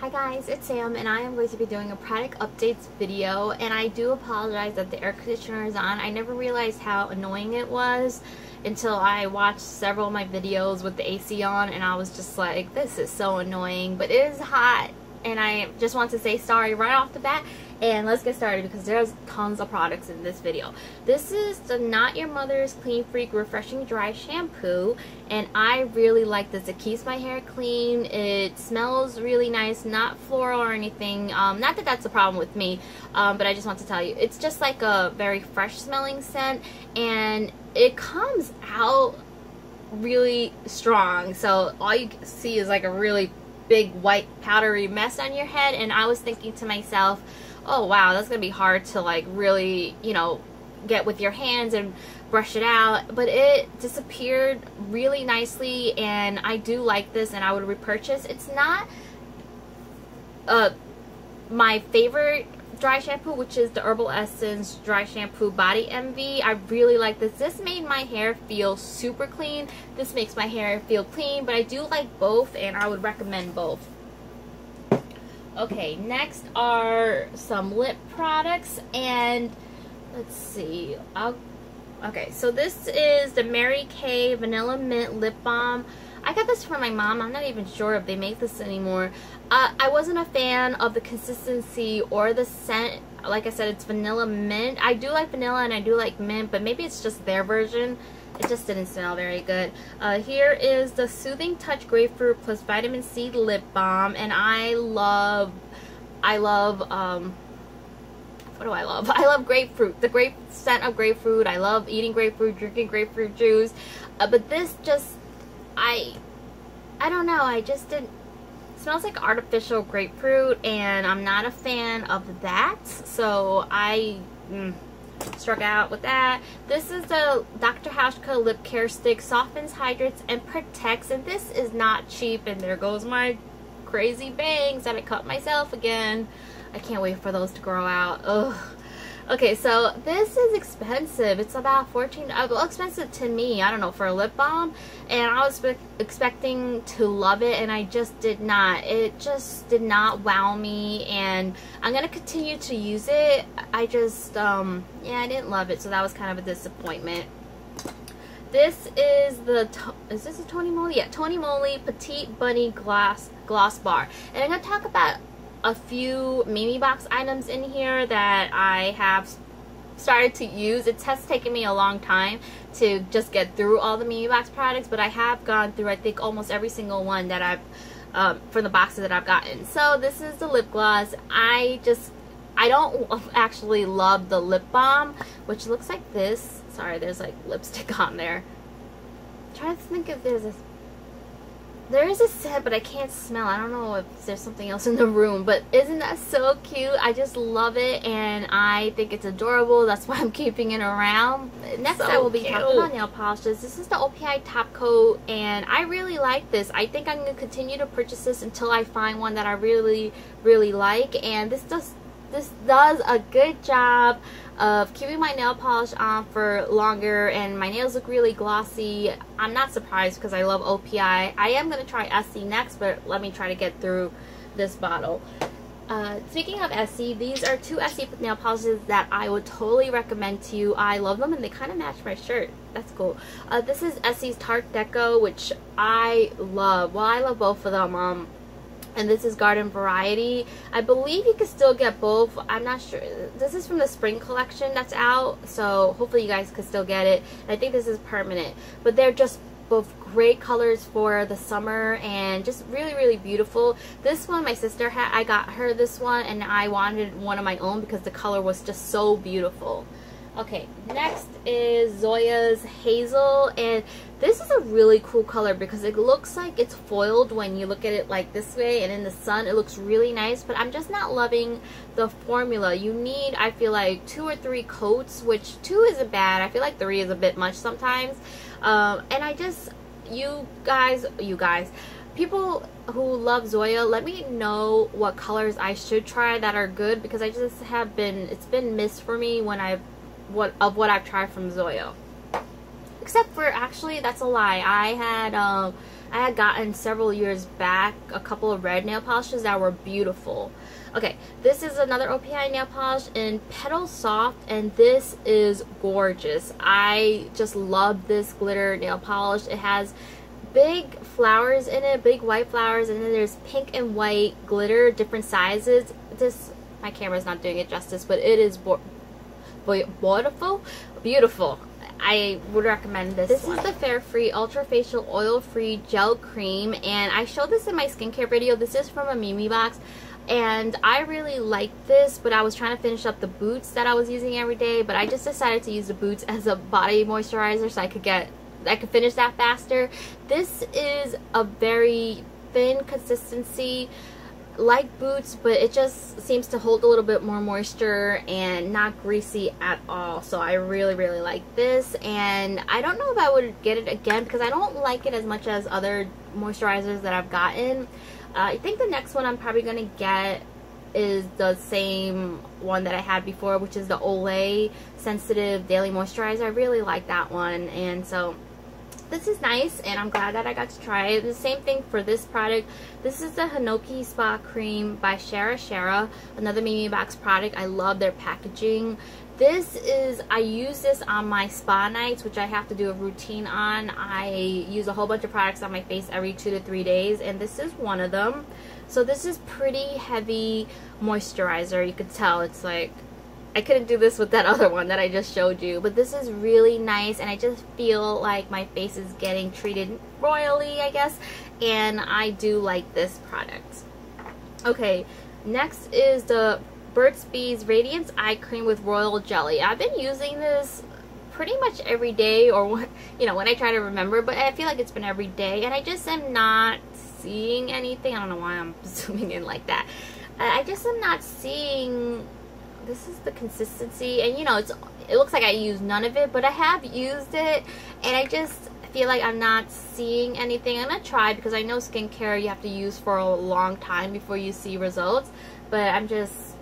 Hi guys, it's Sam and I am going to be doing a product updates video and I do apologize that the air conditioner is on. I never realized how annoying it was until I watched several of my videos with the AC on and I was just like, this is so annoying, but it is hot and I just want to say sorry right off the bat and let's get started because there's tons of products in this video. This is the Not Your Mother's Clean Freak Refreshing Dry Shampoo and I really like this. It keeps my hair clean. It smells really nice, not floral or anything. Um, not that that's a problem with me, um, but I just want to tell you. It's just like a very fresh smelling scent and it comes out really strong. So all you see is like a really big white powdery mess on your head and I was thinking to myself, oh wow, that's going to be hard to like really, you know, get with your hands and brush it out. But it disappeared really nicely and I do like this and I would repurchase. It's not uh, my favorite dry shampoo, which is the Herbal Essence Dry Shampoo Body Envy. I really like this. This made my hair feel super clean. This makes my hair feel clean, but I do like both, and I would recommend both. Okay, next are some lip products, and let's see. I'll, okay, so this is the Mary Kay Vanilla Mint Lip Balm. I got this from my mom. I'm not even sure if they make this anymore. Uh, I wasn't a fan of the consistency or the scent. Like I said, it's vanilla mint. I do like vanilla and I do like mint, but maybe it's just their version. It just didn't smell very good. Uh, here is the Soothing Touch Grapefruit plus Vitamin C Lip Balm, and I love, I love, um, what do I love? I love grapefruit. The grape scent of grapefruit. I love eating grapefruit, drinking grapefruit juice. Uh, but this just, I, I don't know. I just didn't smells like artificial grapefruit and I'm not a fan of that so I mm, struck out with that. This is the Dr. Hauschka Lip Care Stick softens, hydrates, and protects and this is not cheap and there goes my crazy bangs that I cut myself again. I can't wait for those to grow out. Ugh. Okay, so this is expensive. It's about 14 uh, well, expensive to me, I don't know, for a lip balm. And I was expecting to love it, and I just did not. It just did not wow me, and I'm going to continue to use it. I just, um, yeah, I didn't love it, so that was kind of a disappointment. This is the, is this a Tony Moly? Yeah, Tony Moly Petite Bunny Gloss, Gloss Bar. And I'm going to talk about a few Memebox items in here that I have started to use. It has taken me a long time to just get through all the Memebox products, but I have gone through, I think, almost every single one that I've, um, from the boxes that I've gotten. So this is the lip gloss. I just, I don't actually love the lip balm, which looks like this. Sorry, there's like lipstick on there. I'm trying to think if there's a there is a scent, but I can't smell. I don't know if there's something else in the room, but isn't that so cute? I just love it, and I think it's adorable. That's why I'm keeping it around. Next, so I will be cute. talking about nail polishes. This is the OPI Top Coat, and I really like this. I think I'm going to continue to purchase this until I find one that I really, really like, and this does this does a good job of keeping my nail polish on for longer and my nails look really glossy. I'm not surprised because I love OPI. I am going to try Essie next, but let me try to get through this bottle. Uh, speaking of Essie, these are two Essie nail polishes that I would totally recommend to you. I love them and they kind of match my shirt. That's cool. Uh, this is Essie's Tart Deco, which I love. Well, I love both of them. Um, and this is garden variety. I believe you can still get both. I'm not sure. This is from the spring collection that's out so hopefully you guys could still get it. I think this is permanent. But they're just both great colors for the summer and just really really beautiful. This one my sister had i got her this one and i wanted one of my own because the color was just so beautiful Okay, next is Zoya's Hazel, and this is a really cool color because it looks like it's foiled when you look at it like this way, and in the sun it looks really nice, but I'm just not loving the formula. You need, I feel like, two or three coats, which two isn't bad. I feel like three is a bit much sometimes, um, and I just, you guys, you guys, people who love Zoya, let me know what colors I should try that are good because I just have been, it's been missed for me when I've what of what I've tried from Zoya. Except for actually that's a lie. I had um I had gotten several years back a couple of red nail polishes that were beautiful. Okay, this is another OPI nail polish in Petal Soft, and this is gorgeous. I just love this glitter nail polish. It has big flowers in it, big white flowers, and then there's pink and white glitter, different sizes. This, my camera's not doing it justice, but it is beautiful. Beautiful. I would recommend this. This one. is the Fair Free Ultra Facial Oil Free Gel Cream, and I showed this in my skincare video. This is from a Memebox and I really like this but I was trying to finish up the boots that I was using every day but I just decided to use the boots as a body moisturizer so I could get I could finish that faster this is a very thin consistency like boots but it just seems to hold a little bit more moisture and not greasy at all. So I really really like this. And I don't know if I would get it again because I don't like it as much as other moisturizers that I've gotten. Uh, I think the next one I'm probably to get is the same one that I had before, which is the Olay Sensitive Daily Moisturizer. I really like that one, and so this is nice, and I'm glad that I got to try it. The same thing for this product. This is the Hinoki Spa Cream by Shara Shara, another Memebox product. I love their packaging. This is, I use this on my spa nights, which I have to do a routine on. I use a whole bunch of products on my face every two to three days, and this is one of them. So this is pretty heavy moisturizer. You could tell it's like, I couldn't do this with that other one that I just showed you, but this is really nice, and I just feel like my face is getting treated royally, I guess, and I do like this product. Okay, next is the Burt's Bees Radiance Eye Cream with Royal Jelly. I've been using this pretty much every day or you know when I try to remember but I feel like it's been every day and I just am not seeing anything I don't know why I'm zooming in like that I just am not seeing this is the consistency and you know it's it looks like I use none of it but I have used it and I just feel like I'm not seeing anything. I'm gonna try because I know skincare you have to use for a long time before you see results but I'm just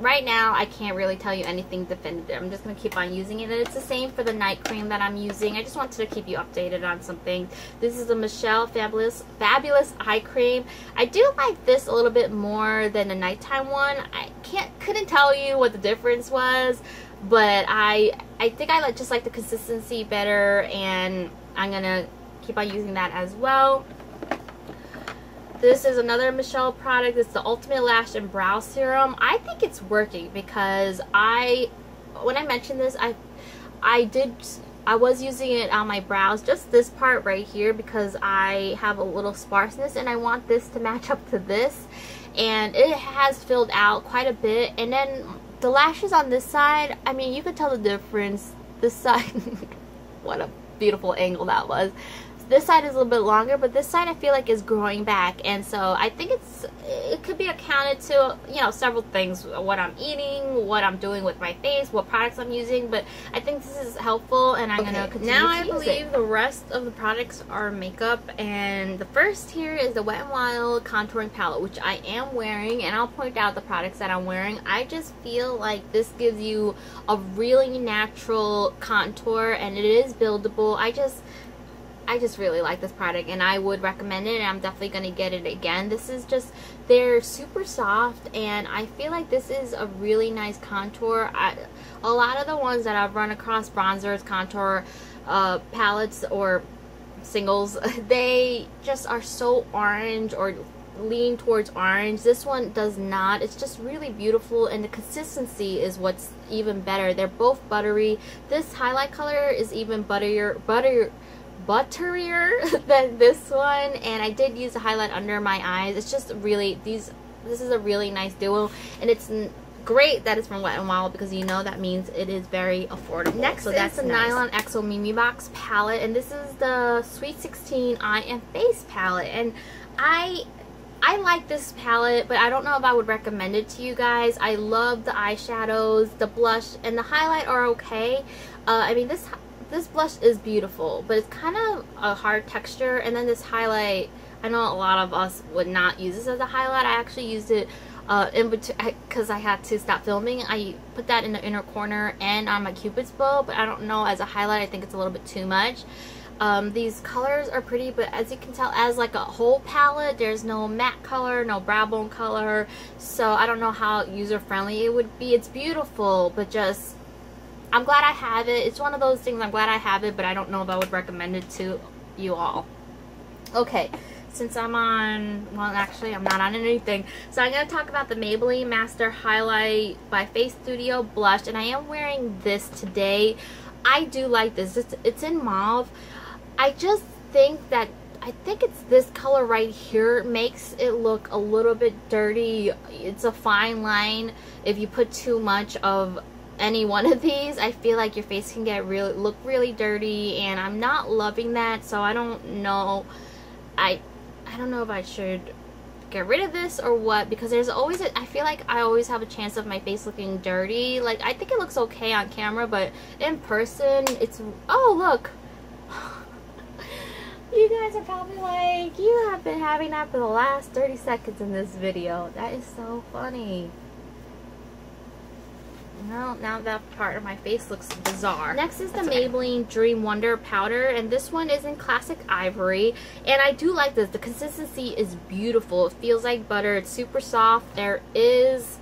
right now I can't really tell you anything definitive. I'm just going to keep on using it. And it's the same for the night cream that I'm using. I just wanted to keep you updated on something. This is the Michelle Fabulous Fabulous Eye Cream. I do like this a little bit more than the nighttime one. I can't couldn't tell you what the difference was, but I I think I like just like the consistency better and I'm going to keep on using that as well. This is another Michelle product. It's the Ultimate Lash and Brow Serum. I think it's working because I, when I mentioned this, I, I did, I was using it on my brows, just this part right here because I have a little sparseness and I want this to match up to this. And it has filled out quite a bit. And then the lashes on this side, I mean, you could tell the difference. This side, what a beautiful angle that was this side is a little bit longer, but this side I feel like is growing back. And so I think it's it could be accounted to, you know, several things. What I'm eating, what I'm doing with my face, what products I'm using. But I think this is helpful and I'm okay, going to continue Now I believe it. the rest of the products are makeup. And the first here is the Wet n Wild Contouring Palette, which I am wearing. And I'll point out the products that I'm wearing. I just feel like this gives you a really natural contour and it is buildable. I just I just really like this product and I would recommend it and I'm definitely going to get it again. This is just, they're super soft and I feel like this is a really nice contour. I, a lot of the ones that I've run across, bronzers, contour uh, palettes or singles, they just are so orange or lean towards orange. This one does not. It's just really beautiful and the consistency is what's even better. They're both buttery. This highlight color is even butterier, butter butterier than this one and I did use a highlight under my eyes it's just really these this is a really nice duo and it's great that it's from Wet n Wild because you know that means it is very affordable. Next so that's the nice. Nylon Exo Memebox palette and this is the Sweet 16 Eye and Face palette and I I like this palette, but I don't know if I would recommend it to you guys. I love the eyeshadows, the blush, and the highlight are okay. Uh, I mean, this this blush is beautiful, but it's kind of a hard texture. And then this highlight, I know a lot of us would not use this as a highlight. I actually used it uh, in between because I had to stop filming. I put that in the inner corner and on my cupid's bow, but I don't know as a highlight. I think it's a little bit too much. Um, these colors are pretty, but as you can tell, as like a whole palette, there's no matte color, no brow bone color, so I don't know how user-friendly it would be. It's beautiful, but just, I'm glad I have it. It's one of those things, I'm glad I have it, but I don't know if I would recommend it to you all. Okay, since I'm on, well actually I'm not on anything. So I'm going to talk about the Maybelline Master Highlight by Face Studio Blush. And I am wearing this today. I do like this. It's, it's in mauve. I just think that I think it's this color right here makes it look a little bit dirty. It's a fine line. If you put too much of any one of these, I feel like your face can get really look really dirty and I'm not loving that. So I don't know. I I don't know if I should get rid of this or what because there's always a, I feel like I always have a chance of my face looking dirty like I think it looks okay on camera but in person it's oh look you guys are probably like you have been having that for the last 30 seconds in this video that is so funny well, now that part of my face looks bizarre. Next is the okay. Maybelline Dream Wonder Powder, and this one is in Classic Ivory. And I do like this. The consistency is beautiful. It feels like butter. It's super soft. There is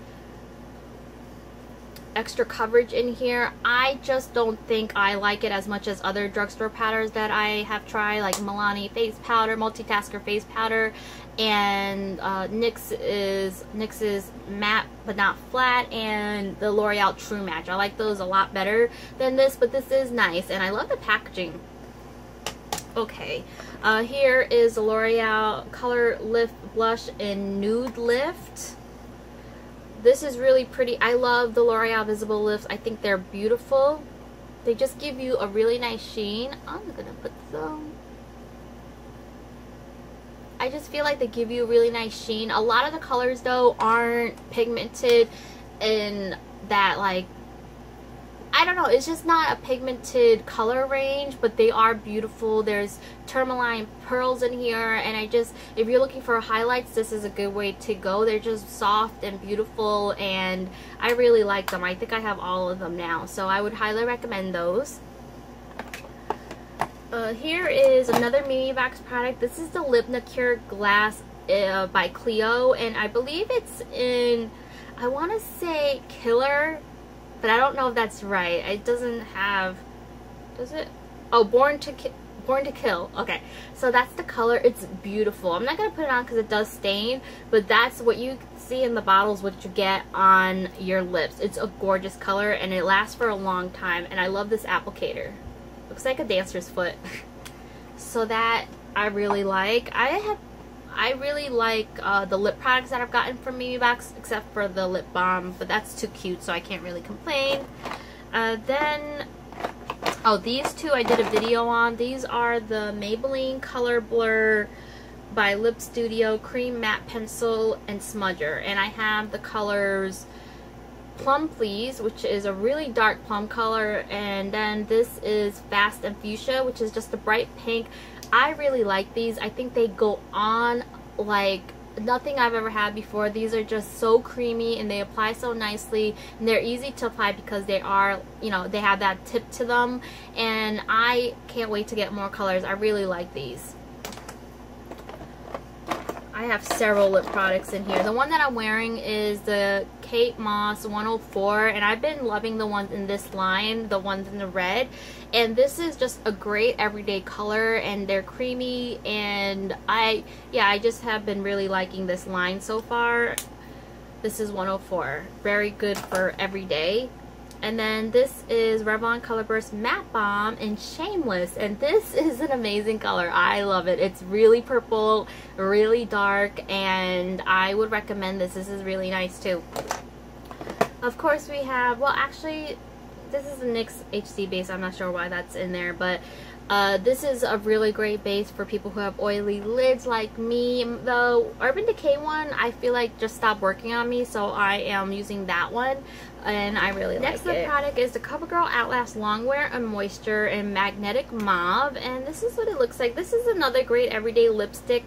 extra coverage in here. I just don't think I like it as much as other drugstore powders that I have tried, like Milani Face Powder, Multitasker Face Powder, and uh, NYX is NYX's matte but not flat, and the L'Oreal True Match. I like those a lot better than this, but this is nice, and I love the packaging. Okay, uh, here is the L'Oreal Color Lift Blush in Nude Lift this is really pretty. I love the L'Oreal Visible Lifts. I think they're beautiful. They just give you a really nice sheen. I'm going to put some. I just feel like they give you a really nice sheen. A lot of the colors, though, aren't pigmented in that, like, I don't know, it's just not a pigmented color range, but they are beautiful. There's tourmaline pearls in here, and I just, if you're looking for highlights, this is a good way to go. They're just soft and beautiful, and I really like them. I think I have all of them now, so I would highly recommend those. Uh, here is another Memebox product. This is the Lip Nacure Glass uh, by Clio, and I believe it's in, I want to say Killer but I don't know if that's right. It doesn't have, does it? Oh, Born to Ki Born to Kill. Okay, so that's the color. It's beautiful. I'm not going to put it on because it does stain, but that's what you see in the bottles, what you get on your lips. It's a gorgeous color, and it lasts for a long time, and I love this applicator. Looks like a dancer's foot. so that I really like. I have I really like uh, the lip products that I've gotten from Memebox, except for the lip balm, but that's too cute, so I can't really complain. Uh, then, oh, these two I did a video on. These are the Maybelline Color Blur by Lip Studio Cream Matte Pencil and Smudger, and I have the colors Plum Please, which is a really dark plum color, and then this is Fast and Fuchsia, which is just a bright pink. I really like these. I think they go on like nothing I've ever had before. These are just so creamy and they apply so nicely and they're easy to apply because they are, you know, they have that tip to them and I can't wait to get more colors. I really like these. I have several lip products in here. The one that I'm wearing is the Kate Moss 104 and I've been loving the ones in this line, the ones in the red. And this is just a great everyday color and they're creamy and I, yeah, I just have been really liking this line so far. This is 104. Very good for everyday. And then this is Revlon Colorburst Matte Balm in Shameless. And this is an amazing color. I love it. It's really purple, really dark, and I would recommend this. This is really nice too. Of course we have, well actually, this is a NYX HD base. I'm not sure why that's in there, but uh, this is a really great base for people who have oily lids like me. The Urban Decay one, I feel like just stopped working on me, so I am using that one, and I really Next like it. Next product is the CoverGirl Outlast Longwear and Moisture in Magnetic Mauve, and this is what it looks like. This is another great everyday lipstick.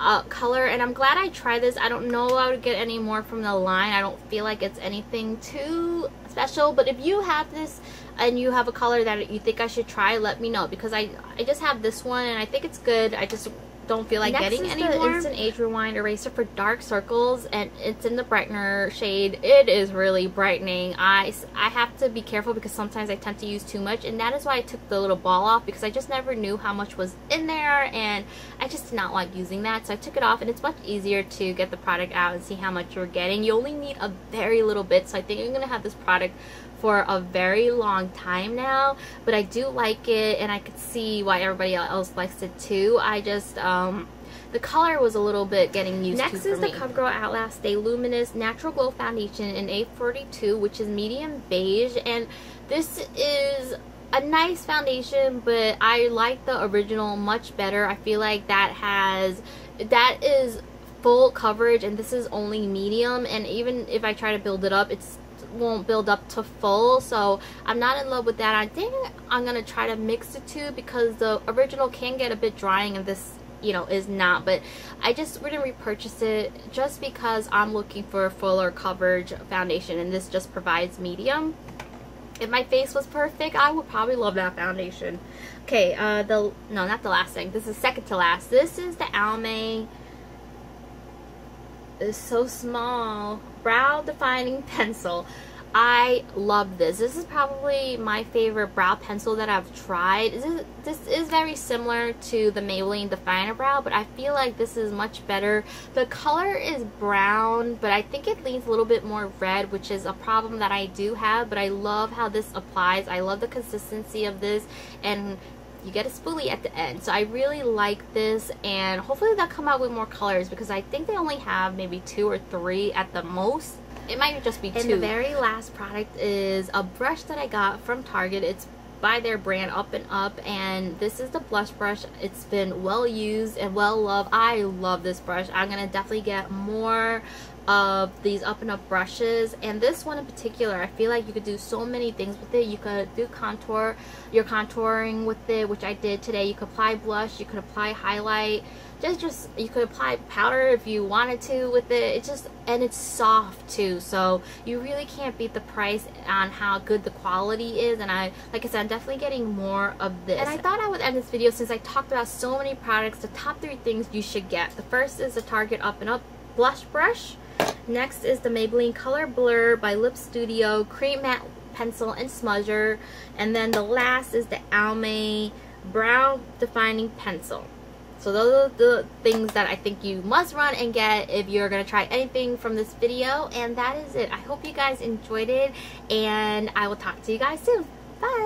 uh, color and I'm glad I tried this. I don't know I would get any more from the line. I don't feel like it's anything too special but if you have this and you have a color that you think I should try let me know because I I just have this one and I think it's good. I just don't feel like Next getting anymore. The Instant Age Rewind Eraser for dark circles, and it's in the brightener shade. It is really brightening. I, I have to be careful because sometimes I tend to use too much, and that is why I took the little ball off because I just never knew how much was in there, and I just did not like using that, so I took it off, and it's much easier to get the product out and see how much you're getting. You only need a very little bit, so I think I'm going to have this product for a very long time now but I do like it and I could see why everybody else likes it too. I just um the color was a little bit getting used Next to Next is the CoverGirl Outlast Stay Luminous Natural Glow Foundation in A42 which is medium beige and this is a nice foundation but I like the original much better. I feel like that has that is full coverage and this is only medium and even if I try to build it up it's won't build up to full so I'm not in love with that. I think I'm gonna try to mix the two because the original can get a bit drying and this you know is not but I just wouldn't repurchase it just because I'm looking for fuller coverage foundation and this just provides medium. If my face was perfect I would probably love that foundation. Okay uh the no not the last thing. This is second to last. This is the Almay is so small. Brow defining pencil. I love this. This is probably my favorite brow pencil that I've tried. This is, this is very similar to the Maybelline Definer Brow, but I feel like this is much better. The color is brown, but I think it leans a little bit more red, which is a problem that I do have, but I love how this applies. I love the consistency of this, and you get a spoolie at the end. So I really like this and hopefully they'll come out with more colors because I think they only have maybe two or three at the most. It might just be two. And the very last product is a brush that I got from Target. It's by their brand Up and Up and this is the blush brush. It's been well used and well loved. I love this brush. I'm going to definitely get more of these up and up brushes. And this one in particular I feel like you could do so many things with it. You could do contour your contouring with it which I did today. You could apply blush you could apply highlight. Just just you could apply powder if you wanted to with it. It's just and it's soft too. So you really can't beat the price on how good the quality is. And I like I said I'm definitely getting more of this. And I thought I would end this video since I talked about so many products the top three things you should get. The first is the Target up and up blush brush Next is the Maybelline Color Blur by Lip Studio Cream Matte Pencil and Smudger. And then the last is the Almay Brow Defining Pencil. So those are the things that I think you must run and get if you're going to try anything from this video. And that is it. I hope you guys enjoyed it. And I will talk to you guys soon. Bye.